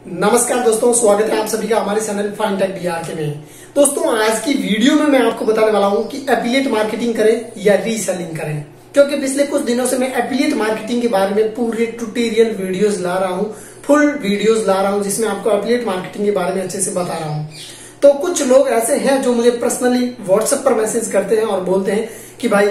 नमस्कार दोस्तों, स्वागत है आप सभी का हमारे चैनल फाइन टेक बिहार के में। दोस्तों, आज की वीडियो में मैं आपको बताने वाला हूँ कि एफिलिएट मार्केटिंग करें या रीसेलिंग करें। क्योंकि पिछले कुछ दिनों से मैं एफिलिएट मार्केटिंग के बारे में पूरे ट्यूटोरियल वीडियोस ला रहा हूँ फुल वीडियोस ला रहा हूँ, जिसमें आपको एफिलिएट मार्केटिंग के बारे में अच्छे से बता रहा हूँ। तो कुछ लोग ऐसे हैं जो मुझे पर्सनली व्हाट्सएप पर मैसेज करते हैं और बोलते हैं कि भाई,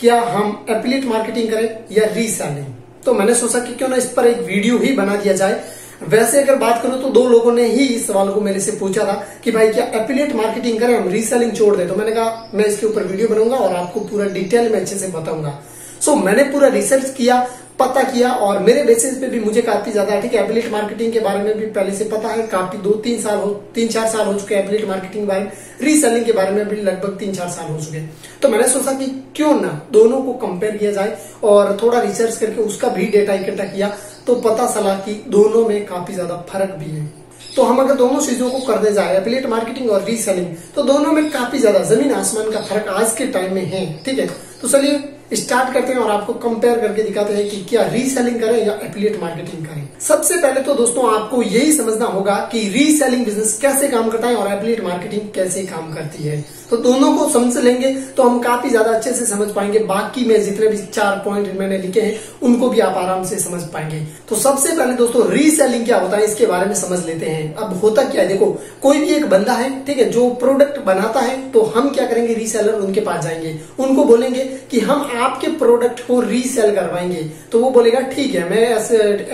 क्या हम एफिलिएट मार्केटिंग करें या रीसेलिंग तो मैंने सोचा कि क्यों ना इस पर एक वीडियो ही बना दिया जाए वैसे अगर बात करूँ तो दो लोगों ने ही इस सवाल को मेरे से पूछा था कि भाई क्या एफिलिएट मार्केटिंग करें हम रीसेलिंग छोड़ दे? तो मैंने कहा मैं इसके ऊपर वीडियो बनाऊँगा और आपको पूरा डिटेल में अच्छे से बताऊँगा। सो so, मैंने पूरा रिसर्च किया पता किया और मेरे बेसिस पे भी मुझे काफ़ी ज़्यादा ठीक है एफिलिएट मार्केटिंग के बारे में भी पहले से पता है काफ़ी दो तीन साल हो तीन चार साल हो चुके एफिलिएट मार्केटिंग के बारे रीसेलिंग के बारे में भी लगभग तीन चार साल हो चुके तो मैंने सोचा कि क्यों ना दोनों को कंपेयर किया जाए और थोड़ा रिसर्च करके उसका भी डेटा इकट्ठा किया। तो पता चला कि दोनों में काफ़ी ज़्यादा फ़र्क भी है। तो हम अगर दोनों चीज़ों को करने जा रहे हैं प्लेट मार्केटिंग और रीसेलिंग तो दोनों में काफ़ी ज़्यादा ज़मीन आसमान का फ़र्क आज के टाइम में है, ठीक है? तो चलिए स्टार्ट करते हैं और आपको कंपेयर करके दिखाते हैं कि क्या रीसेलिंग करें या एफिलिएट मार्केटिंग करें। सबसे पहले तो दोस्तों, आपको यही समझना होगा कि रीसेलिंग बिज़नेस कैसे काम करता है और एफिलिएट मार्केटिंग कैसे काम करती है। तो दोनों को समझ लेंगे तो हम काफ़ी ज़्यादा अच्छे से समझ पाएँगे। बाकी में जितने भी चार पॉइंट मैंने लिखे हैं, उनको भी आप आराम से समझ पाएँगे। तो सबसे पहले दोस्तों रीसेलिंग क्या होता है, इसके बारे में समझ लेते हैं। अब होता क्या है, देखो, कोई भी एक बंदा है, ठीक है, जो प्रोडक्ट बनाता है तो हम क्या करेंगे रीसेलर उनके पास जाएँगे। उनको बोलेंगे कि हम आपके प्रोडक्ट को रीसेल करवाएँगे। तो वो बोलेगा, ठीक है, मैं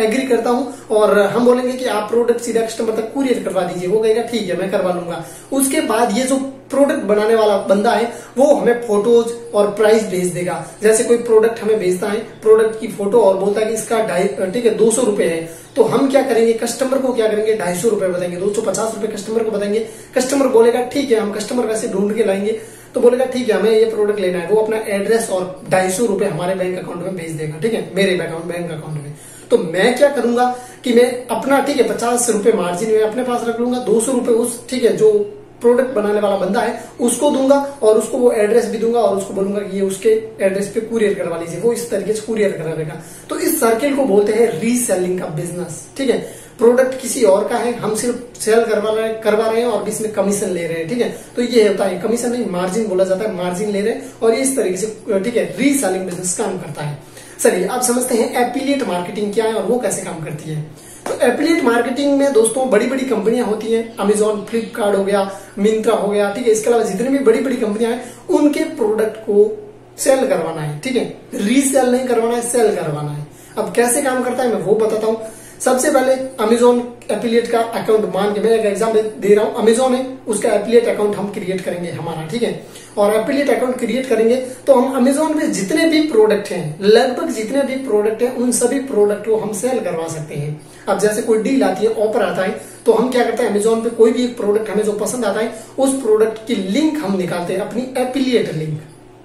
एग्री करता हूँ और हम बोलेंगे कि आप प्रोडक्ट सीधा कस्टमर तक कुरियर करवा दीजिए। वो कहेगा, ठीक है, मैं करवा लूँगा। उसके बाद ये जो प्रोडक्ट बनाने वाला बंदा है, वो हमें फ़ोटोज़ और प्राइस भेज देगा। जैसे कोई प्रोडक्ट हमें भेजता है प्रोडक्ट की फ़ोटो और बोलता है कि इसका ठीक है, दो सौ है। तो हम क्या करेंगे कस्टमर को क्या करेंगे, ढाई सौ रुपए बताएँगे, दो सौ पचास रुपए कस्टमर को बताएँगे। कस्टमर बोलेगा, ठीक है, हम कस्टमर वैसे ढूंढ के लाएँगे। तो बोलेगा, ठीक है, हमें ये प्रोडक्ट लेना है, वो अपना एड्रेस और ढाई सौ रुपए हमारे बैंक अकाउंट में भेज देगा, ठीक है? मेरे अकाउंट बैंक अकाउंट में। तो मैं क्या करूँगा कि मैं अपना, ठीक है, पचास रुपए मार्जिन में अपने पास रख लूँगा, दो सौ रुपए उस, ठीक है, जो प्रोडक्ट बनाने वाला बंदा है, उसको दूँगा और उसको वो एड्रेस भी दूँगा और उसको बोलूँगा कि ये उसके एड्रेस पे कुरियर करवा लीजिए, वो इस तरीके से कुरियर करा देगा। तो इस सर्किल को बोलते हैं रीसेलिंग का बिज़नेस ठीक है? प्रोडक्ट किसी और का है, हम सिर्फ़ सेल करवा रहे करवा रहे हैं और इसमें कमीशन ले रहे हैं, ठीक है? तो ये होता है, कमीशन नहीं, मार्जिन बोला जाता है, मार्जिन ले रहे हैं और इस तरीके से, ठीक है रीसेलिंग बिज़नेस काम करता है। चलिए आप समझते हैं एपिलियट मार्केटिंग क्या है और वो कैसे काम करती है। तो एपिलियट मार्केटिंग में दोस्तों बड़ी बड़ी कंपनियाँ होती हैं अमेजोन फ्लिपकार्ट हो गया मिंत्रा हो गया, ठीक है? इसके अलावा जितनी भी बड़ी बड़ी कंपनियाँ हैं, उनके प्रोडक्ट को सेल करवाना है, ठीक है? रीसेल नहीं करवाना है सेल करवाना है। अब कैसे काम करता है मैं वो बताता हूँ। सबसे पहले अमेजोन एफिलिएट का अकाउंट मान के मैं एक एग्ज़ाम्पल दे रहा हूँ। अमेजोन है, उसका एफिलिएट अकाउंट हम क्रिएट करेंगे हमारा, ठीक है? और एफिलिएट अकाउंट क्रिएट करेंगे तो हम अमेजोन में जितने भी प्रोडक्ट हैं, लगभग जितने भी प्रोडक्ट हैं, उन सभी प्रोडक्ट को हम सेल करवा सकते हैं। अब जैसे कोई डील आती है ऑफ़र आता है तो हम क्या करते हैं अमेजोन पे कोई भी एक प्रोडक्ट हमें जो पसंद आता है, उस प्रोडक्ट की लिंक हम निकालते हैं, अपनी एफिलिएट लिंक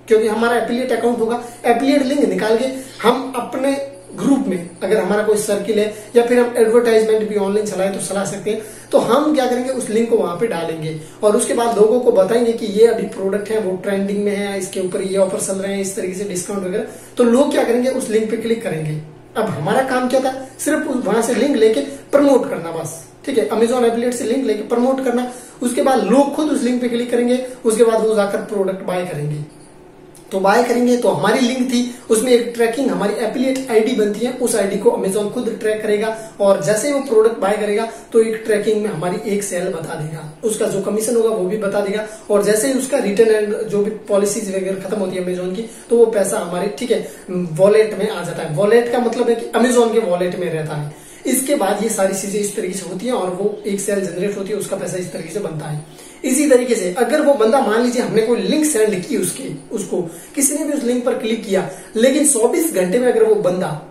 क्योंकि हमारा एफिलिएट अकाउंट होगा एफिलिएट लिंक निकाल के हम अपने ग्रुप में, अगर हमारा कोई सर्किल है, या फिर हम एडवर्टाइजमेंट भी ऑनलाइन चलाए तो चला सकते हैं। तो हम क्या करेंगे, उस लिंक को वहाँ पे डालेंगे और उसके बाद लोगों को बताएँगे कि ये अभी प्रोडक्ट है, वो ट्रेंडिंग में है, इसके ऊपर ये ऑफ़र चल रहे हैं, इस तरीके से डिस्काउंट वगैरह। तो लोग क्या करेंगे, उस लिंक पे क्लिक करेंगे। अब हमारा काम क्या था? सिर्फ़ वहाँ से लिंक लेके प्रमोट करना बस, ठीक है? अमेजोन एफिलिएट से लिंक लेके प्रमोट करना। उसके बाद लोग खुद उस लिंक पे क्लिक करेंगे, उसके बाद वो जाकर प्रोडक्ट बाय करेंगे। तो बाय करेंगे तो हमारी लिंक थी, उसमें एक ट्रैकिंग हमारी एपिलिएट आईडी बनती है, उस आईडी को अमेजोन खुद ट्रैक करेगा और जैसे वो प्रोडक्ट बाय करेगा तो एक ट्रैकिंग में हमारी एक सेल बता देगा। उसका जो कमीशन होगा, वो भी बता देगा और जैसे ही उसका रिटर्न एंड जो भी पॉलिसीज़ वगैरह खत्म होती है अमेजोन की तो वो पैसा हमारे, ठीक है वॉलेट में आ जाता है। वॉलेट का मतलब है कि अमेजोन के वॉलेट में रहता है। इसके बाद ये सारी चीज़ें इस तरीके से होती है और वो एक सेल जनरेट होती है, उसका पैसा इस तरीके से बनता है। इसी तरीके से, अगर वो बंदा मान लीजिए हमने कोई लिंक सेंड की उसके, उसको, किसी ने भी उस लिंक पर क्लिक किया, लेकिन 24 घंटे में अगर वो बंदा,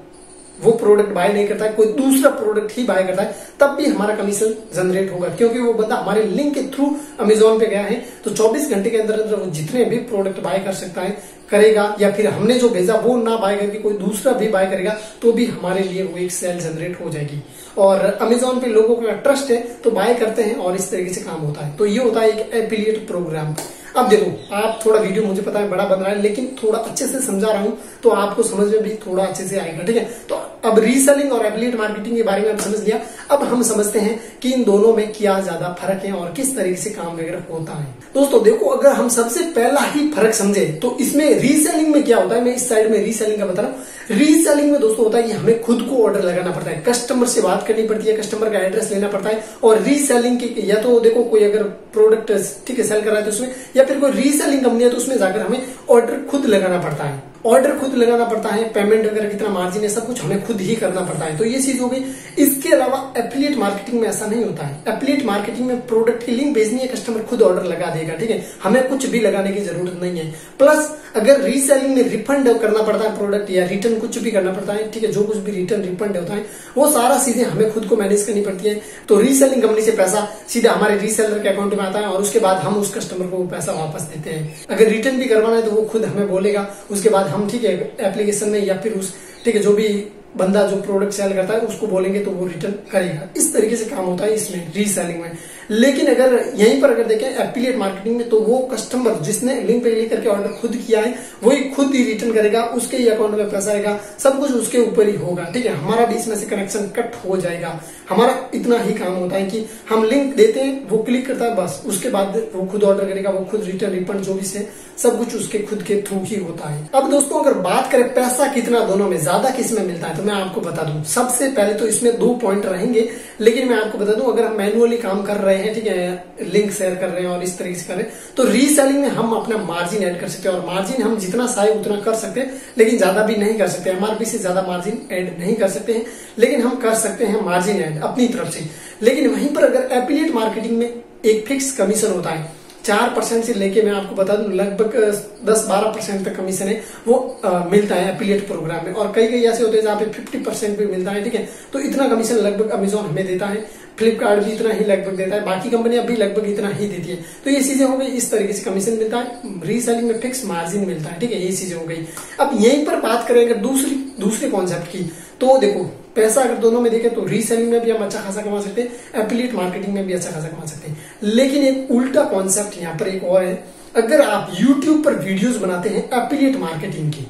वो प्रोडक्ट बाय नहीं करता है कोई दूसरा प्रोडक्ट ही बाय करता है, तब भी हमारा कमीशन जनरेट होगा, क्योंकि वो बंदा हमारे लिंक के थ्रू अमेजोन पे गया है तो 24 घंटे के अंदर अंदर वो जितने भी प्रोडक्ट बाय कर सकता है, करेगा, या फिर हमने जो भेजा वो ना बाय करके कोई दूसरा भी बाय करेगा तो भी हमारे लिए वो एक सेल जनरेट हो जाएगी। और अमेजोन पे लोगों का ट्रस्ट है तो बाय करते हैं और इस तरीके से काम होता है। तो ये होता है एक एफिलिएट प्रोग्राम अब देखो, आप थोड़ा वीडियो मुझे पता है बड़ा बन रहा है, लेकिन थोड़ा अच्छे से समझा रहा हूँ तो आपको समझ में भी थोड़ा अच्छे से आएगा, ठीक है? तो अब रीसेलिंग और एफिलिएट मार्केटिंग के बारे में समझ लिया। अब हम समझते हैं कि इन दोनों में क्या ज़्यादा फ़र्क है और किस तरीके से काम वगैरह होता है। दोस्तों, देखो, अगर हम सबसे पहला ही फ़र्क समझे तो इसमें रीसेलिंग में क्या होता है? मैं इस साइड में रीसेलिंग का बता रहा हूँ। रीसेलिंग में दोस्तों होता है कि हमें खुद को ऑर्डर लगाना पड़ता है। कस्टमर से बात करनी पड़ती है कस्टमर का एड्रेस लेना पड़ता है। और रीसेलिंग की, या तो देखो, कोई अगर प्रोडक्ट ठीक है सेल कर रहा है तो उसमें, या फिर कोई रीसेलिंग कंपनी है तो उसमें जाकर हमें ऑर्डर खुद लगाना पड़ता है। ऑर्डर खुद लगाना पड़ता है पेमेंट वगैरह कितना मार्जिन है, सब कुछ हमें खुद ही करना पड़ता है। तो ये चीज़ हो गई। इसके अलावा एफिलिएट मार्केटिंग में ऐसा नहीं होता है। एफिलिएट मार्केटिंग में प्रोडक्ट की लिंक भेजनी है कस्टमर खुद ऑर्डर लगा देगा, ठीक है? हमें कुछ भी लगाने की ज़रूरत नहीं है। प्लस अगर रीसेलिंग में रिफंड करना पड़ता है प्रोडक्ट या रिटर्न कुछ भी करना पड़ता है, ठीक है? जो कुछ भी रिटर्न रिफंड होता है, वो सारा चीज़ें हमें खुद को मैनेज करनी पड़ती है। तो रीसेलिंग कंपनी से पैसा सीधा हमारे रीसेलर के अकाउंट में आता है और उसके बाद हम उस कस्टमर को पैसा वापस देते हैं। अगर रिटर्न भी करवाना है तो वो खुद हमें बोलेगा, उसके बाद हम, ठीक है एप्लीकेशन में या फिर उस, ठीक है, जो भी बंदा जो प्रोडक्ट सेल करता है, उसको बोलेंगे तो वो रिटर्न करेगा। इस तरीके से काम होता है, इसमें रीसेलिंग में। लेकिन अगर यहीं पर अगर देखें एफिलिएट मार्केटिंग में तो वो कस्टमर जिसने लिंक पे क्लिक करके ऑर्डर खुद किया है, वही खुद ही रिटर्न करेगा, उसके ही अकाउंट में पैसा आएगा, सब कुछ उसके ऊपर ही होगा, ठीक है? हमारा भी इसमें से कनेक्शन कट हो जाएगा। हमारा इतना ही काम होता है कि हम लिंक देते हैं, वो क्लिक करता है, बस। उसके बाद वो खुद ऑर्डर करेगा, वो खुद रिटर्न रिफंड जो भी से, सब कुछ उसके खुद के थ्रू ही होता है। अब दोस्तों, अगर बात करें पैसा कितना दोनों में ज़्यादा किसमें मिलता है तो मैं आपको बता दूँ। सबसे पहले तो इसमें दो पॉइंट रहेंगे, लेकिन मैं आपको बता दूँ, अगर हम मैनुअली काम कर रहे हैं ठीक है लिंक शेयर कर रहे हैं और इस तरीके से कर रहे हैं। तो रीसेलिंग में हम अपना मार्जिन ऐड कर सकते हैं और मार्जिन हम जितना चाहे उतना कर सकते हैं लेकिन ज़्यादा भी नहीं कर सकते। एमआरपी से ज़्यादा मार्जिन ऐड नहीं कर सकते हैं लेकिन हम कर सकते हैं मार्जिन ऐड अपनी तरफ़ से। लेकिन वहीं पर अगर एपिलियट मार्केटिंग में एक फिक्स कमीशन होता है चार परसेंट से लेके मैं आपको बता दूँ लगभग दस बारह परसेंट तक कमीशन है वो आ, मिलता है एपिलियट प्रोग्राम में। और कई कई ऐसे होते हैं जहाँ पे फिफ्टी परसेंट भी मिलता है ठीक है। तो इतना कमीशन लगभग अमेजोन हमें देता है। फ्लिपकार्ट भी इतना ही लगभग देता है, बाकी कंपनियाँ भी लगभग इतना ही देती है। तो ये चीज़ें हो गई, इस तरीके से कमीशन मिलता है रीसेलिंग में फिक्स मार्जिन मिलता है, ठीक है, ये चीज़ें हो गई। अब यहीं पर बात करें, अगर दूसरी, दूसरे कॉन्सेप्ट की तो देखो, पैसा अगर दोनों में देखें तो रीसेलिंग में भी हम अच्छा खासा कमा सकते हैं एपिलिट मार्केटिंग में भी अच्छा खासा कमा सकते हैं। लेकिन एक उल्टा कॉन्सेप्ट यहाँ पर एक और है, अगर आप यूट्यूब पर वीडियोस बनाते हैं एपिलियट मार्केटिंग की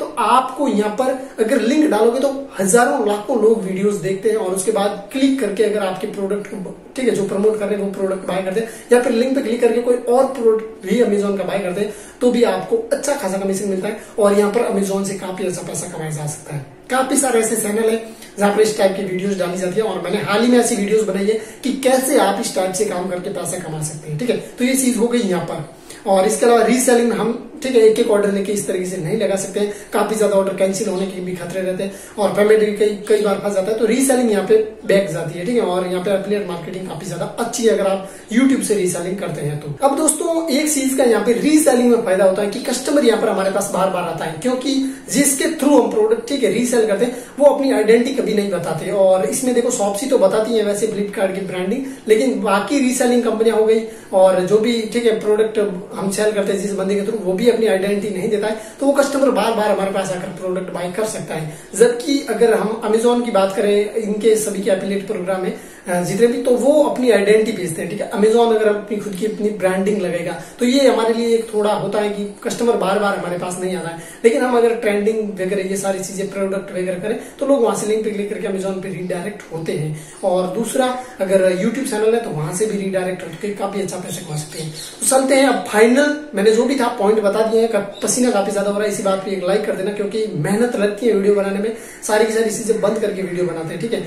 तो आपको यहाँ पर अगर लिंक डालोगे तो हज़ारों, लाखों लोग वीडियोस देखते हैं और उसके बाद क्लिक करके अगर आपके प्रोडक्ट ठीक है, जो प्रमोट कर रहे हैं, वो प्रोडक्ट बाय करते हैं। या फिर लिंक पे क्लिक करके कोई और प्रोडक्ट भी अमेजोन का बाय करते हैं तो भी आपको अच्छा खासा कमीशन मिलता है और यहाँ पर अमेजोन से काफ़ी अच्छा पैसा कमाया जा सकता है। काफ़ी सारे ऐसे चैनल है जहाँ पर इस टाइप की वीडियोस डाली जाती है और मैंने हाल ही में ऐसी वीडियोस बनाई है कि कैसे आप इस टाइप से काम करके पैसा कमा सकते हैं, ठीक है? तो ये चीज़ हो गई यहाँ पर। और इसके अलावा रीसेलिंग हम ठीक है, एक एक ऑर्डर लेके इस तरीके से नहीं लगा सकते हैं। काफ़ी ज़्यादा ऑर्डर कैंसिल होने के भी खतरे रहते हैं और पेमेंट भी कई कई बार फंस जाता है। तो रीसेलिंग यहाँ पे बैक जाती है, ठीक है? और यहाँ पे एफिलियट मार्केटिंग काफ़ी ज़्यादा अच्छी है, अगर आप यूट्यूब से रीसेलिंग करते हैं तो। अब दोस्तों, एक चीज़ का यहाँ पे रीसेलिंग में फ़ायदा होता है कि कस्टमर यहाँ पर हमारे पास बार बार आता है, क्योंकि जिसके थ्रू हम प्रोडक्ट ठीक है रीसेल करते हैं, वो अपनी आइडेंटिटी कभी नहीं बताते। और इसमें देखो शॉप्सी तो बताती है वैसे फ्लिपकार्ट की ब्रांडिंग लेकिन बाकी रीसेलिंग कंपनियाँ हो गई और जो भी, ठीक है प्रोडक्ट हम सेल करते हैं जिस बंदे के थ्रू वो भी अपनी आइडेंटिटी नहीं देता है तो वो कस्टमर बार बार हमारे पास आकर प्रोडक्ट बाय कर सकता है। जबकि अगर हम अमेजोन की बात करें, इनके सभी के एपिलेट प्रोग्राम में जितने भी तो वो अपनी आइडेंटिटी भेजते हैं, ठीक है? अमेजोन अगर अपनी खुद की अपनी ब्रांडिंग लगेगा तो ये हमारे लिए एक थोड़ा होता है कि कस्टमर बार बार हमारे पास नहीं आता है। लेकिन हम अगर ट्रेंडिंग वगैरह, ये सारी चीज़ें प्रोडक्ट वगैरह करें तो लोग वहाँ से लिंक पे क्लिक करके अमेजोन पे रीडायरेक्ट होते हैं। और दूसरा, अगर यूट्यूब चैनल है तो वहाँ से भी रीडायरेक्ट होकर काफ़ी अच्छा पैसे कमा सकते हैं। तो चलते हैं, अब फाइनल मैंने जो भी था पॉइंट बता दिए हैं पसीना काफ़ी ज़्यादा हो रहा है, इसी बात पर एक लाइक कर देना, क्योंकि मेहनत लगती है वीडियो बनाने में। सारी की सारी चीज़ें बंद करके वीडियो बनाते हैं, ठीक है?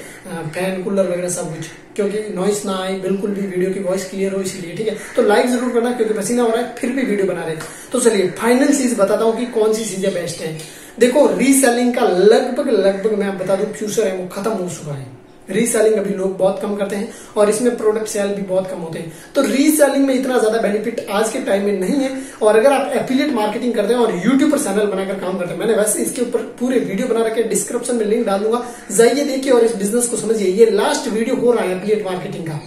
फ़ैन कूलर वगैरह सब कुछ। क्योंकि नॉइस ना आए, बिल्कुल भी वीडियो की वॉइस क्लियर हो इसलिए, ठीक है? तो लाइक ज़रूर करना, क्योंकि पसीना हो रहा है, फिर भी वीडियो बना रहे तो चलिए फाइनल चीज़ बताता हूँ कि कौन सी चीज़ें बेस्ट है। देखो रीसेलिंग का लगभग लगभग मैं बता दू फ्यूचर है वो खत्म हो चुका है। रीसेलिंग अभी लोग बहुत कम करते हैं और इसमें प्रोडक्ट सेल भी बहुत कम होते हैं। तो रीसेलिंग में इतना ज़्यादा बेनिफिट आज के टाइम में नहीं है और अगर आप एफिलिएट मार्केटिंग करते हैं और यूट्यूब पर चैनल बनाकर काम करते हैं, मैंने वैसे इसके ऊपर पूरे वीडियो बना रखे डिस्क्रिप्शन में लिंक डालूँगा जाइए देखिए और इस बिज़नेस को समझिए। ये लास्ट वीडियो हो रहा है एफिलिएट मार्केटिंग का।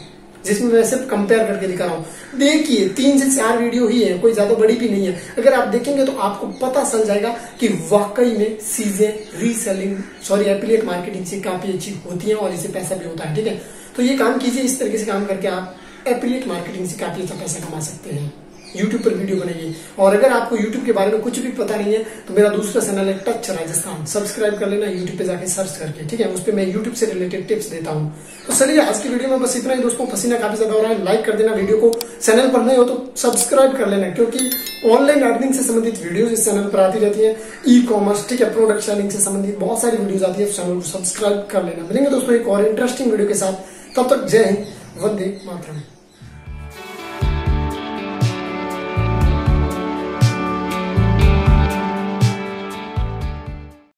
जिसमें मैं सिर्फ़ कंपेयर करके दिखा रहा हूँ। देखिए, तीन से चार वीडियो ही है, कोई ज़्यादा बड़ी भी नहीं है। अगर आप देखेंगे तो आपको पता चल जाएगा कि वाकई में चीज़ें रीसेलिंग सॉरी एपिलियट मार्केटिंग से काफ़ी अच्छी होती है और इसे पैसा भी होता है, ठीक है? तो ये काम कीजिए, इस तरीके से काम करके आप एपिलियट मार्केटिंग से काफ़ी अच्छा पैसा कमा सकते हैं। यूट्यूब पर वीडियो बनेगी। और अगर आपको यूट्यूब के बारे में कुछ भी पता नहीं है तो मेरा दूसरा चैनल है टच राजस्थान सब्सक्राइब कर लेना यूट्यूब पे जाके सर्च करके, ठीक है? उस पर मैं यूट्यूब से रिलेटेड टिप्स देता हूँ। तो चलिए, आज की वीडियो में बस इतना ही दोस्तों। पसीना काफ़ी ज़्यादा हो रहा है लाइक कर देना वीडियो को। चैनल पर नहीं हो तो सब्सक्राइब कर लेना, क्योंकि ऑनलाइन अर्निंग से संबंधित वीडियो इस चैनल पर आती रहती है। ई कॉमर्स ठीक है? प्रोडक्ट सेलिंग से संबंधित बहुत सारी वीडियोज़ आती है चैनल को सब्सक्राइब कर लेना। मिलेंगे दोस्तों एक और इंटरेस्टिंग वीडियो के साथ। तब तक जय हिंद, वंदे मातरम।